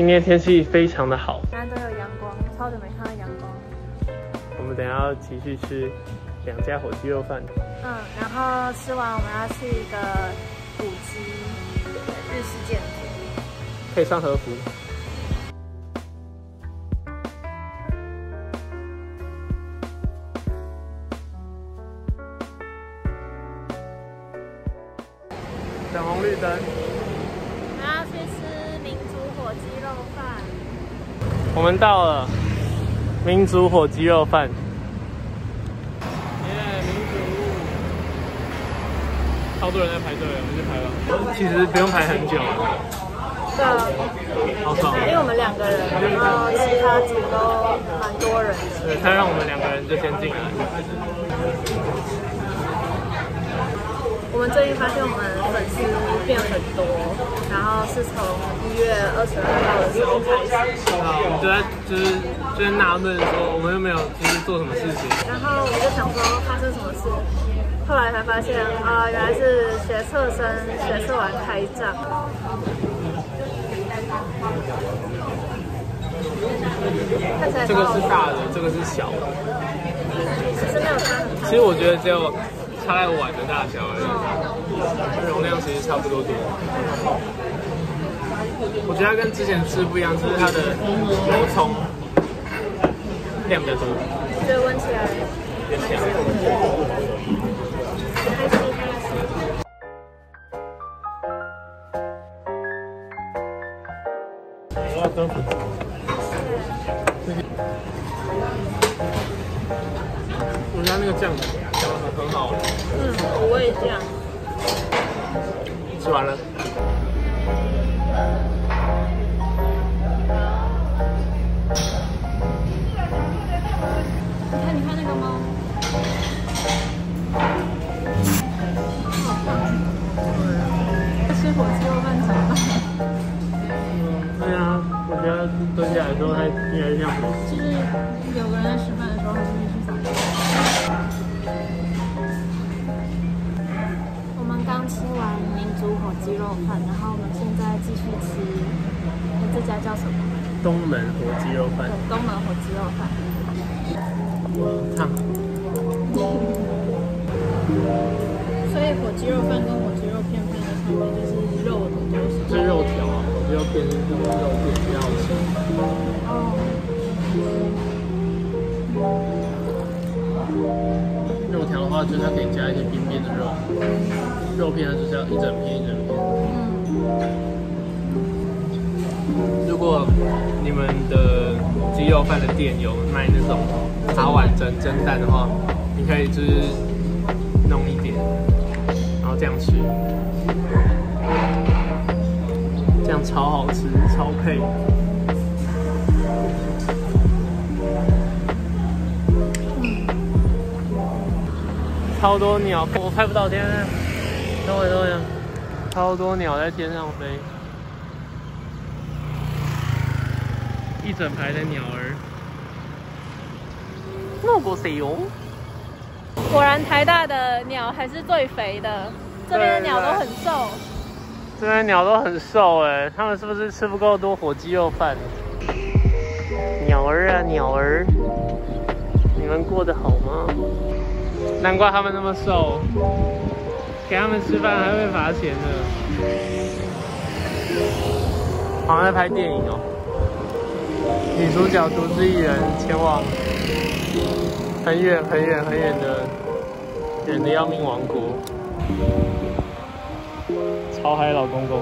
今天天气非常的好，难得有阳光，超久没看到阳光。我们等一下要继续吃两家火鸡肉饭。嗯，然后吃完我们要去一个古迹，日式建筑。可以穿和服。等红绿灯，肉饭。我们到了民族火鸡肉饭。耶，民族！超多人在排队，我们就排了。其实不用排很久，对啊，好爽。因为我们两个人，然后其他组都蛮多人的。对，他让我们两个人就先进来。我们最近发现我们粉丝变很多，然后是从一月二十二号的时候开始，我们就在就是就在纳闷说，我们又没有就是做什么事情。然后我就想说发生什么事，后来才发现啊、原来是学测生学测完开账。看起来这个是大的，这个是小的。其实没有差很大。其实我觉得只有差在碗的大小而已，容量其实差不多多。我觉得它跟之前吃不一样，就是它的油葱量比较多，我觉得闻起来很好，嗯，五味酱。吃完了。你看，你看那个猫。吃火鸡肉饭对啊，我觉得蹲下来之后，它越来越像火鸡。就是有个人在吃饭的时候，他就会去撒鸡肉饭，然后我们现在继续吃，哎这家叫什么？东门火鸡肉饭对，，东门火鸡肉饭。烫。所以火鸡肉饭跟火鸡肉片配在上面，就是肉的多少？是肉条啊，火鸡肉片是肉片比较好吃。哦，肉条的话，就是它可以加一些边边的肉，肉片它就是要一整片一整片。嗯，如果你们的鸡肉饭的店有卖那种茶碗蒸蒸蛋的话，你可以就是弄一点，然后这样吃，这样超好吃，超配。超多鸟，我拍不到天。等会等会，超多鸟在天上飞。一整排的鸟儿。那不是哟。果然台大的鸟还是最肥的，这边的鸟都很瘦。这边鸟都很瘦哎，它们是不是吃不够多火鸡肉饭？鸟儿啊鸟儿，你们过得好吗？难怪它们那么瘦，给他们吃饭还会罚钱呢。好像在拍电影哦。女主角独自一人前往很远很远很远的远的要命王国。超嗨老公公，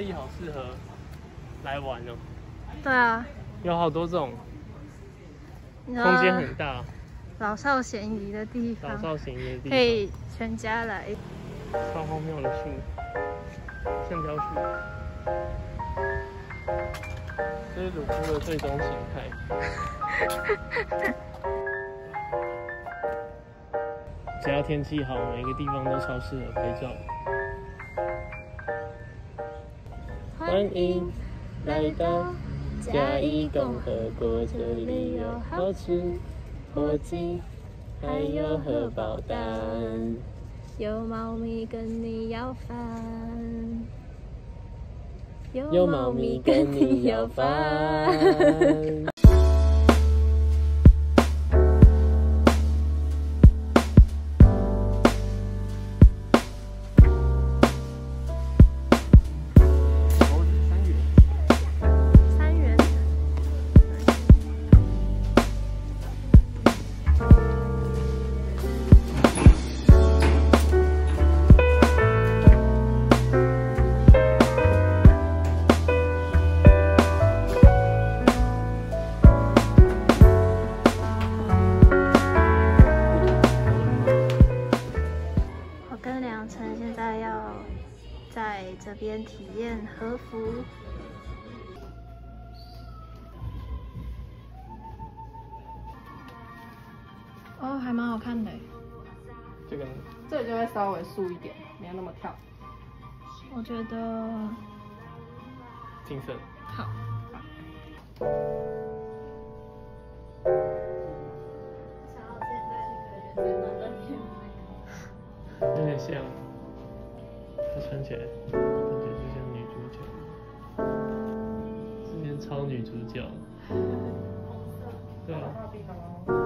嘉义好适合来玩哦，对啊，有好多这种空间很大，老少咸宜的地方。老，少咸宜的地方。可以全家来。超荒谬的树，橡胶树，这是鲁夫的最终形态。只要天气好，每个地方都超适合拍照。欢迎来到嘉义共和国，这里有好吃火鸡，还有荷包蛋。有猫咪跟你要饭，有猫咪跟你要饭。和服。哦，还蛮好看的。这个呢？这里就会稍微素一点，没有那么跳。我觉得金色。好。有点像，她穿起来女主角，对啊。我？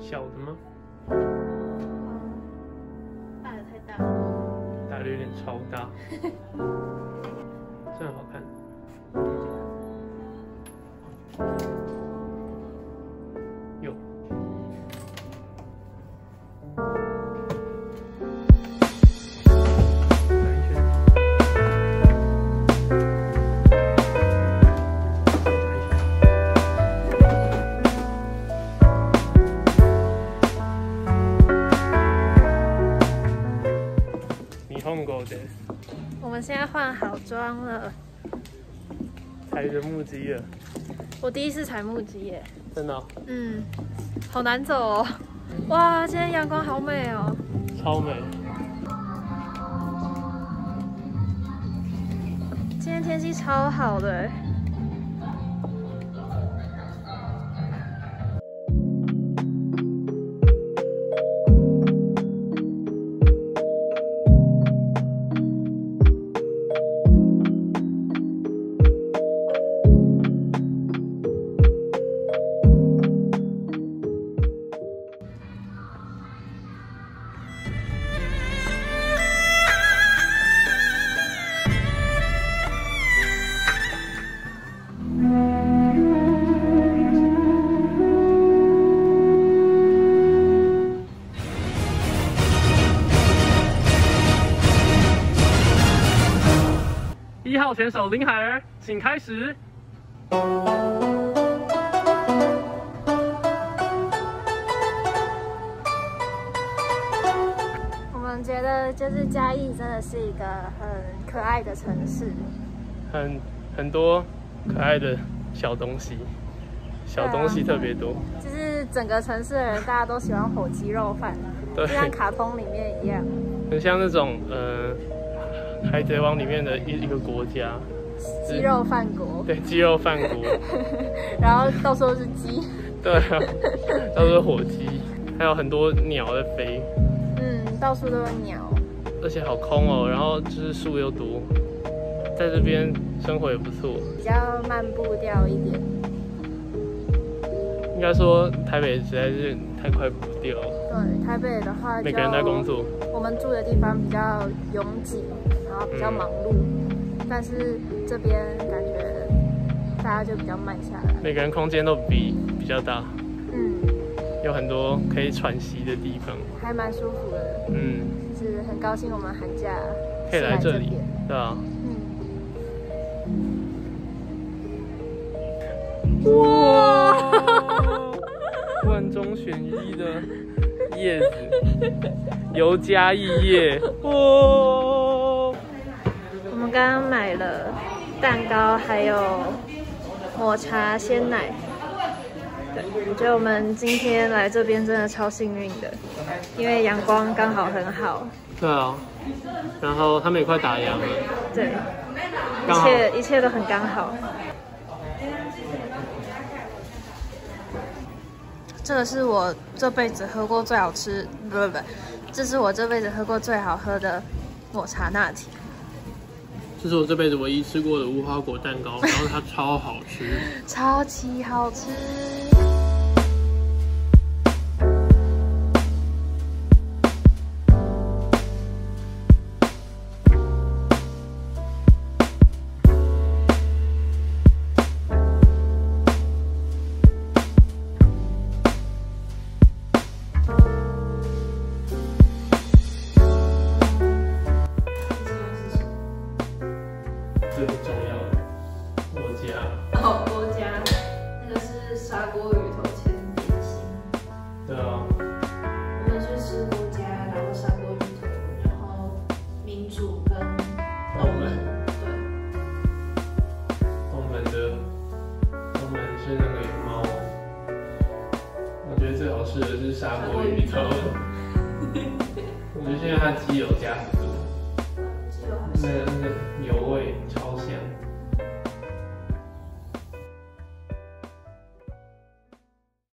小的吗？大的太大了。大的有点超大，这很好看。们现在换好妆了。踩着木屐了，我第一次踩木屐耶。真的哦、嗯，好难走哦。哇，今天阳光好美哦。超美。今天天气超好的一号选手林海儿，请开始。我们觉得就是嘉义真的是一个很可爱的城市。很很多可爱的小东西，小东西特别多。就是整个城市的人，大家都喜欢火鸡肉饭，就，像卡通里面一样。很像那种呃，海贼王里面的一一个国家，鸡肉饭国，对，鸡肉饭国，然后到处都是鸡，对啊，都是火鸡，还有很多鸟在飞，嗯，到处都有鸟。而且好空哦，然后就是树又多，在这边生活也不错。比较慢步调一点。应该说台北实在是太快不掉了，对，台北的话，每个人在工。作，我们住的地方比较拥挤，然后比较忙碌，但是这边感觉大家就比较慢下来。每个人空间都比比较大，嗯，有很多可以喘息的地方。还蛮舒服的，嗯，就是很高兴我们寒假可以来这里对啊。嗯，哇，万中选一的叶子，尤加一叶。哇！我们刚刚买了蛋糕，还有抹茶鲜奶。对，我觉得我们今天来这边真的超幸运的，因为阳光刚好很好。对啊，然后他们也快打烊了，对，一切一切都很刚好。这个是我这辈子喝过最好吃，不不不，这是我这辈子喝过最好喝的抹茶拿铁。这是我这辈子唯一吃过的无花果蛋糕，然后它超好吃。超级好吃。我觉得现